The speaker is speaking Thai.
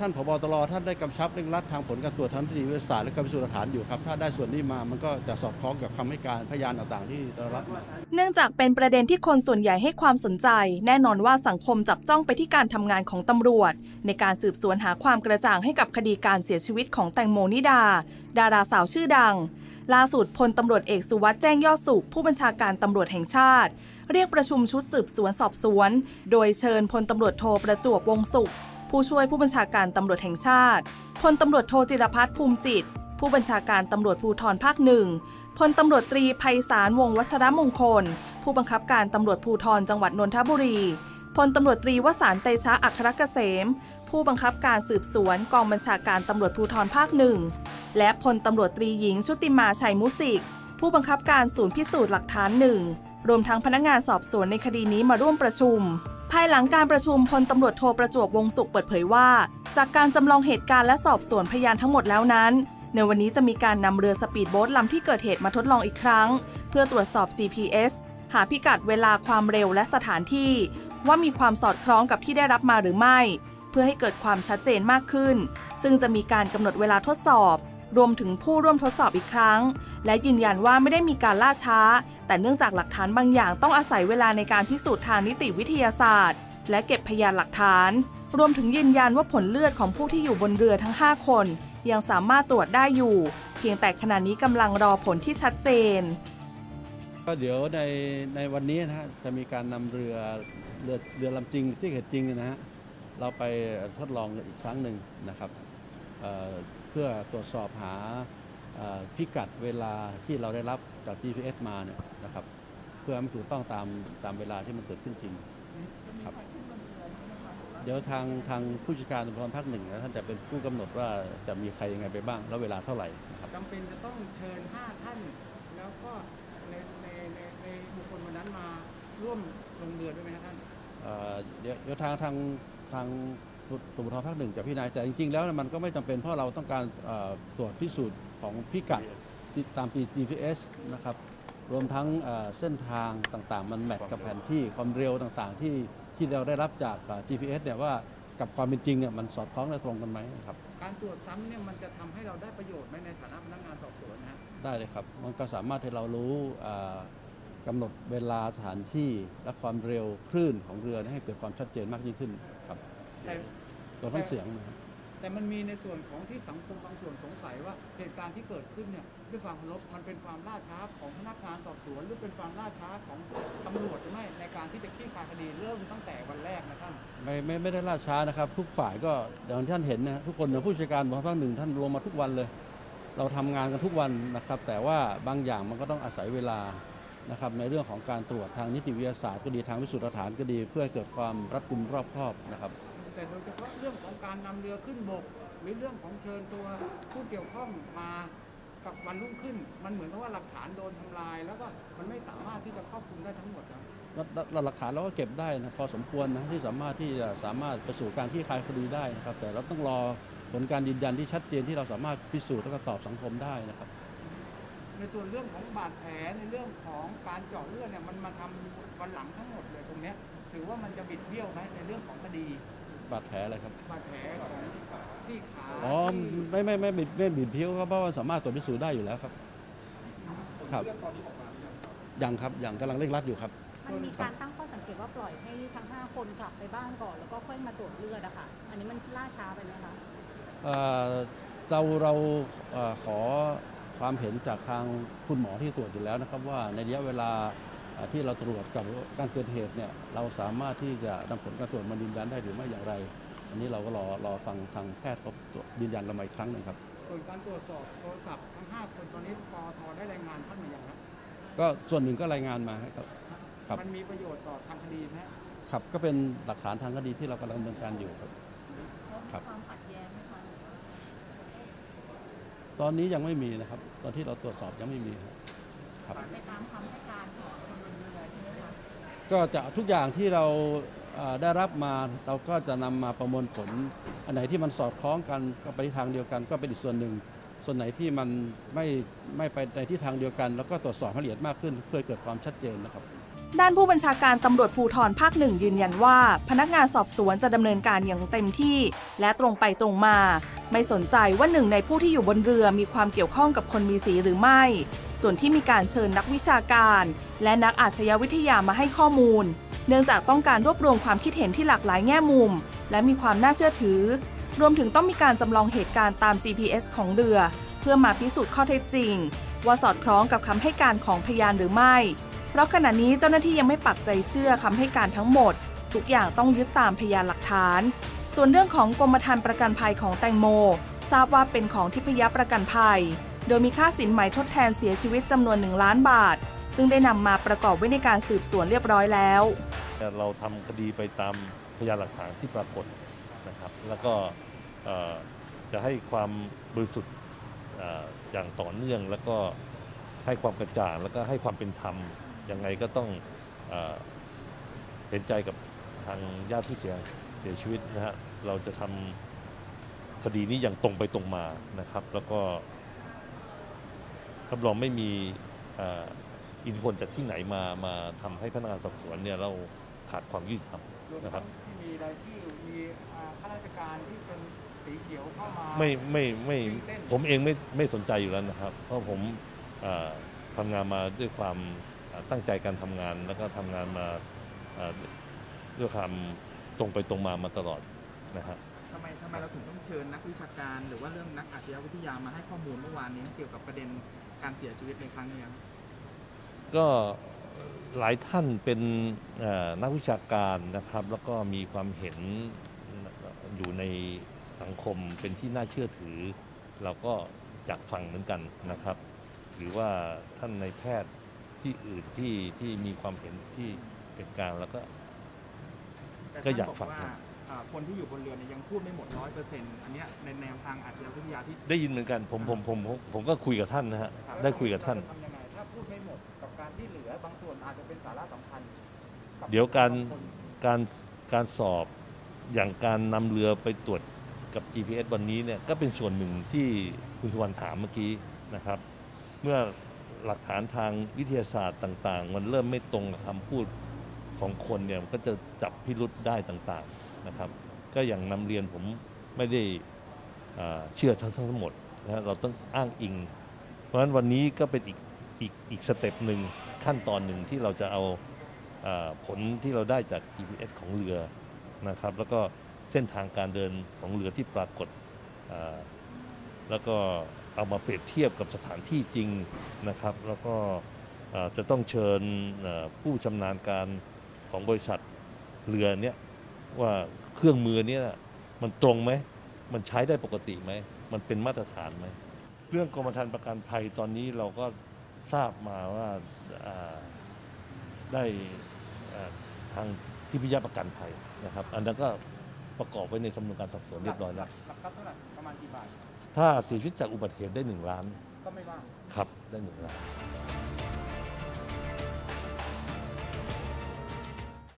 ท่านผบตรท่านได้กำชับเร่งรัดทางผลการตรวจทางนิติวิทยาศาสตร์และการพิสูจน์หลักฐานอยู่ครับ ถ้าได้ส่วนนี้มามันก็จะสอดคล้องกับคำให้การพยานต่างๆที่เรารับมาเนื่องจากเป็นประเด็นที่คนส่วนใหญ่ให้ความสนใจ แน่นอนว่าสังคมจับจ้องไปที่การทำงานของตำรวจ ในการสืบสวนหาความกระจ่างให้กับคดีการเสียชีวิตของแตงโมนิดา ดาราสาวชื่อดัง ล่าสุดพลตำรวจเอกสุวัสด์แจ้งยอดสุขผู้บัญชาการตำรวจแห่งชาติ เรียกประชุมชุดสืบสวนสอบสวน โดยเชิญพลตำรวจโทประจวบวงศุข ผู้ช่วยผู้บัญชาการตำรวจแห่งชาติ พลตำรวจโทจิรพัฒน์ภูมิจิต ผู้บัญชาการตำรวจภูธรภาคหนึ่ง พลตำรวจตรีไพศาลวงวัชรมงคล ผู้บังคับการตำรวจภูธรจังหวัดนนทบุรี พลตำรวจตรีวสานเตชะอัครเกษม ผู้บังคับการสืบสวนกองบัญชาการตำรวจภูธรภาคหนึ่ง และพลตำรวจตรีหญิงชุติมาชัยมุสิก ผู้บังคับการศูนย์พิสูจน์หลักฐานหนึ่งรวมทั้งพนักงานสอบสวนในคดีนี้มาร่วมประชุม ภายหลังการประชุมพลตำรวจโทรประจวบวงศุขเปิดเผยว่า จากการจำลองเหตุการณ์และสอบสวนพยานทั้งหมดแล้วนั้น ในวันนี้จะมีการนำเรือสปีดโบ๊ทลำที่เกิดเหตุมาทดลองอีกครั้ง เพื่อตรวจสอบ GPS หาพิกัดเวลาความเร็วและสถานที่ ว่ามีความสอดคล้องกับที่ได้รับมาหรือไม่ เพื่อให้เกิดความชัดเจนมากขึ้น ซึ่งจะมีการกำหนดเวลาทดสอบ รวมถึงผู้ร่วมทดสอบอีกครั้ง และยืนยันว่าไม่ได้มีการล่าช้า แต่เนื่องจากหลักฐานบางอย่างต้องอาศัยเวลาในการพิสูจน์ทางนิติวิทยาศาสตร์ และเก็บพยานหลักฐาน รวมถึงยืนยันว่าผลเลือดของผู้ที่อยู่บนเรือทั้ง 5 คน ยังสามารถตรวจได้อยู่ เพียงแต่ขณะนี้กำลังรอผลที่ชัดเจน ก็เดี๋ยวในในวันนี้นะฮะจะมีการนำเรือเรือเรือลำจริงที่เกิดจริงนะฮะเราไปทดลองอีกครั้งหนึ่งนะครับ พื่อตรวจสอบหาเอ่อพิกัดเวลาที่เราได้รับจาก GPS มาเนี่ยนะครับ เพื่อให้มันถูกต้องตามตามเวลาที่มันเกิดขึ้นจริงครับเดี๋ยวทางทางผู้จัดการตำรวจภาคหนึ่งนะท่านจะเป็นผู้กำหนดว่าจะมีใครยังไงไปบ้าง แล้วเวลาเท่าไหร่นะครับจำเป็นจะต้องเชิญ 5 ท่าน แล้วก็ในในในในบุคคลวันนั้นมาร่วมลงเรือด้วยไหมครับท่านเอ่อเดี๋ยวเดี๋ยวทางทางทาง ตำรวจภาคหนึ่งจะพิจารณาแต่จริงๆแล้วเนี่ยมันก็ไม่จำเป็นเพราะเราต้องการเอ่อตรวจพิสูจน์ของพิกัดที่ตาม GPS นะครับรวมทั้งเอ่อเส้นทางต่างๆ มันแมทกับแผนที่ความเร็วต่างๆ ที่ที่เราได้รับจากเอ่อ GPS เนี่ยว่ากับความเป็นจริงเนี่ยมันสอดคล้องและตรงกันไหมครับการตรวจซ้ำเนี่ยมันจะทำให้เราได้ประโยชน์ไหมในฐานะพนักงานสอบสวนนะฮะได้เลยครับ มันก็สามารถให้เรารู้เอ่อกกำหนดเวลาสถานที่และความเร็วคลื่นของเรือให้เกิดความชัดเจนมากยิ่งขึ้นครับ แต่ตัวทั้งเสียงนะครับแต่มันมีในส่วนของที่สังคมบางส่วนสงสัยว่าเหตุการณ์ที่เกิดขึ้นเนี่ยด้วยความเคารพมันเป็นความล่าช้าของพนักงานสอบสวน หรือเป็นความล่าช้าของตำรวจหรือไม่ในการที่จะคลี่คลายคดีเริ่มตั้งแต่วันแรกนะท่านไม่ไม่ไม่ได้ล่าช้านะครับ ทุกฝ่ายก็อย่างที่ท่านเห็นนะทุกคนนะผู้จัดการของภาคหนึ่งท่านลงมาทุกวันเลย เราทำงานกันทุกวันนะครับ แต่ว่าบางอย่างมันก็ต้องอาศัยเวลานะครับในเรื่องของการตรวจทางนิติวิทยาศาสตร์ก็ดีทางพิสูจน์หลักฐานก็ดี เพื่อให้เกิดความรัดกุมรอบคอบนะครับ แต่โดยเฉพาะเรื่องของการนำเรือขึ้นบก หรือเรื่องของเชิญตัวผู้เกี่ยวข้องมากับวันรุ่งขึ้น มันเหมือนกับว่าหลักฐานโดนทำลาย แล้วก็มันไม่สามารถที่จะครอบคลุมได้ทั้งหมดครับแล้วแล้วหลักฐานเราก็เก็บได้นะพอสมควรนะที่สามารถที่จะสามารถไปสู่การคลี่คลายคดีได้นะครับ แต่เราต้องรอผลการยืนยันที่ชัดเจนที่เราสามารถพิสูจน์และก็ตอบสังคมได้นะครับ ในส่วนเรื่องของบาดแผลในเรื่องของการเจาะเลือดเนี่ยมันมาทำวันหลังทั้งหมดเลยตรงเนี้ยถือว่ามันจะบิดเบี้ยวไหมในเรื่องของคดี บาดแผลอะไรครับบาดแผลของที่ขาอ๋อที่ไม่ไม่ไม่บิดไม่บิดเพี้ยวครับเพราะว่าสามารถตรวจพิสูจน์ได้อยู่แล้วครับ ครับยังครับยังกำลังเร่งรัดอยู่ครับ มันมีการตั้งข้อสังเกตว่าปล่อยให้ทั้ง 5 คนกลับไปบ้านก่อน แล้วก็ค่อยมาตรวจเลือดอะค่ะอันนี้มันล่าช้าไปไหมคะเอ่อเราเราเอ่อขอความเห็นจากทางคุณหมอที่ตรวจอยู่แล้วนะครับ ว่าในระยะเวลาเอ่อ ที่เราตรวจกับการเกิดเหตุเนี่ยเราสามารถที่จะนำผลการตรวจมายืนยันได้หรือไม่อย่างไร อันนี้เราก็รอรอฟังทางแพทย์เขาตรวจยืนยันเรามาอีกครั้งหนึ่งครับส่วนการตรวจสอบโทรศัพท์ทั้ง5คนตอนนี้ปอทได้รายงานท่านมาอย่างไรก็ส่วนหนึ่งก็รายงานมาให้ครับครับมันมีประโยชน์ต่อทางคดีไหมครับก็เป็นหลักฐานทางคดีที่เรากำลังดำเนินการอยู่ครับครับความขัดแย้งไหมคะตอนนี้ยังไม่มีนะครับ ตอนที่เราตรวจสอบยังไม่มีครับครับไปตามคำให้การ ก็จะทุกอย่างที่เราได้รับมาเราก็จะนำมาประมวลผล อันไหนที่มันสอดคล้องกันก็ไปทางเดียวกัน ก็เป็นอีกส่วนหนึ่ง ส่วนไหนที่มันไม่ไม่ไปในทิศทางเดียวกัน แล้วก็ตรวจสอบให้ละเอียดมากขึ้น เพื่อเกิดความชัดเจนนะครับ ด้านผู้บัญชาการตำรวจภูธรภาคหนึ่งยืนยันว่า พนักงานสอบสวนจะดำเนินการอย่างเต็มที่ และตรงไปตรงมา ไม่สนใจว่าหนึ่งในผู้ที่อยู่บนเรือมีความเกี่ยวข้องกับคนมีสีหรือไม่ ส่วนที่มีการเชิญนักวิชาการ และนักอาชญาวิทยามาให้ข้อมูล เนื่องจากต้องการรวบรวมความคิดเห็นที่หลากหลายแง่มุม และมีความน่าเชื่อถือ รวมถึงต้องมีการจำลองเหตุการณ์ตาม GPS ของเรือ เพื่อมาพิสูจน์ข้อเท็จจริง ว่าสอดคล้องกับคำให้การของพยานหรือไม่ เพราะขณะนี้เจ้าหน้าที่ยังไม่ปักใจเชื่อคำให้การทั้งหมด ทุกอย่างต้องยึดตามพยานหลักฐาน ส่วนเรื่องของกรมธรรม์ประกันภัยของแตงโม ทราบว่าเป็นของทิพยประกันภัย โดยมีค่าสินไหมทดแทนเสียชีวิตจำนวน 1 ล้านบาท ซึ่งได้นำมาประกอบไว้ในการสืบสวนเรียบร้อยแล้ว เราทำคดีไปตามพยานหลักฐานที่ปรากฏนะครับ แล้วก็จะให้ความบริสุทธิ์อย่างต่อเนื่อง แล้วก็ให้ความกระจ่าง แล้วก็ให้ความเป็นธรรม ยังไงก็ต้องเห็นใจกับทางญาติผู้เสียเสียชีวิตนะฮะเราจะทำคดีนี้อย่างตรงไปตรงมานะครับ แล้วก็รับรองไม่มีเอ่ออิทธิพลจากที่ไหนมามาทำให้พนักงานสอบสวนเนี่ยเราขาดความยุติธรรมรวมนะครัทั้บงที่มีรายชื่อมีอ่าข้าราชการที่เป็นสีเขียวเข้ามาไม่ไม่ไม่วิ่งเต้นผมเองไม่ไม่สนใจอยู่แล้วนะครับ เพราะผมเอ่อทำงานมาด้วยความเอ่อตั้งใจการทำงานแล้วก็ทำงานมาเอ่อด้วยความ ตรงไปตรงมามาตลอดนะฮะ ทำไมทำไมเราถึงต้องเชิญนักวิชาการหรือว่าเรื่องนักอาชญาวิทยามาให้ข้อมูลเมื่อวานนี้เกี่ยวกับประเด็นการเสียชีวิตในครั้งนี้ครับก็หลายท่านเป็นเอ่อนักวิชาการนะครับ แล้วก็มีความเห็นอยู่ในสังคมเป็นที่น่าเชื่อถือ เราก็อยากฟังเหมือนกันนะครับ หรือว่าท่านในแพทย์ที่อื่นที่ที่มีความเห็นที่เป็นกลางแล้วก็แต่ ก็ท่านอยากบอกฟังว่าอ่าคนที่อยู่บนเรือเนี่ยยังพูดไม่หมดร้อยเปอร์เซ็นต์อันเนี้ยในแนวทางอาชญาวิทยาที่ได้ยินเหมือนกันผมผมผมผมผมก็คุยกับท่านนะฮะได้คุยกับท่านเรจะทำยังไงถ้าพูดไม่หมดกับการที่เหลือบางส่วนอาจจะเป็นสาระสำคัญบเดี๋ยวการบงคนการการสอบอย่างการนำเรือไปตรวจกับ GPS วันนี้เนี่ยก็เป็นส่วนหนึ่งที่คุณสุวรรณถามเมื่อกี้นะครับ เมื่อหลักฐานทางวิทยาศาสตร์ต่าง ๆ มันเริ่มไม่ตรงกับคำพูด ของคนเนี่ยมันก็จะจับพิรุษได้ต่างๆนะครับ ก็อย่างนำเรียนผมไม่ได้เชื่อทั้งทั้งหมดนะเราต้องอ้างอิง เพราะฉะนั้นวันนี้ก็เป็นอีกอีกอีกสเต็ปหนึ่งขั้นตอนหนึ่งที่เราจะเอาอผลที่เราได้จาก GPS ของเรือนะครับ แล้วก็เส้นทางการเดินของเรือที่ปรากฏ แล้วก็เอามาเปรียบเทียบกับสถานที่จริงนะครับ แล้วก็จะต้องเชิญผู้ชำนาญการ ของบริษัทเรือเนี้ยว่าเครื่องมือเนี้ยมันตรงไหม มันใช้ได้ปกติไหม มันเป็นมาตรฐานไหม เรื่องกรมธรรม์ประกันภัยตอนนี้เราก็ทราบมาว่าอ่าได้เอ่อทางที่พิยาประกันภัยนะครับ อันนั้นก็ประกอบไว้ในสำนวนการสอบสวนเรียบร้อยแล้วหลักทรัพย์เท่าไหร่ประมาณกี่บาท ถ้าเสียชีวิตจากอุบัติเหตุได้หนึ่งล้าน ก็ไม่ว่าครับได้หนึ่งล้านค